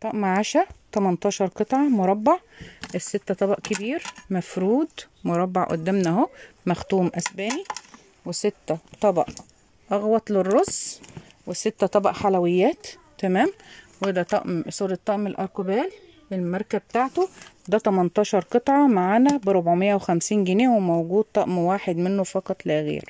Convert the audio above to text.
طقم عشاء 18 قطعة مربع. الستة طبق كبير مفرود مربع قدامنا اهو مختوم أسباني. وستة طبق أغوط للرز. وستة طبق حلويات تمام؟ وده طقم صورة طقم الأركوبال الماركة بتاعته. ده 18 قطعة معانا ب 450 جنيه وموجود طقم واحد منه فقط لا غير.